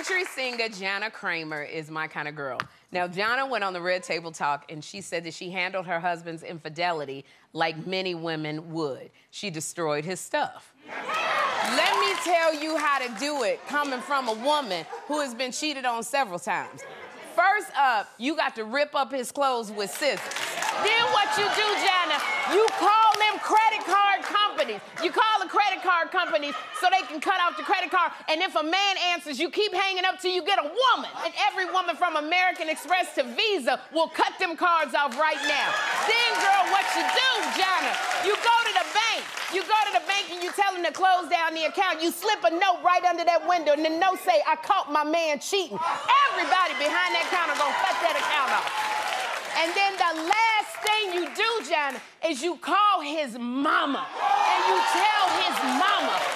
Country singer Jana Kramer is my kind of girl. Now, Jana went on the Red Table Talk and she said that she handled her husband's infidelity like many women would. She destroyed his stuff. Let me tell you how to do it coming from a woman who has been cheated on several times. First up, you got to rip up his clothes with scissors. Then what you do, Jana, you call them credit card companies. You call card companies so they can cut off the credit card. And if a man answers, you keep hanging up till you get a woman. And every woman from American Express to Visa will cut them cards off right now. Then, girl, what you do, Jana, you go to the bank. You go to the bank and you tell them to close down the account. You slip a note right under that window, and the note say, I caught my man cheating. Everybody behind that counter gonna cut that account off. And then the last thing you do, Jana, is you call his mama you tell his mama.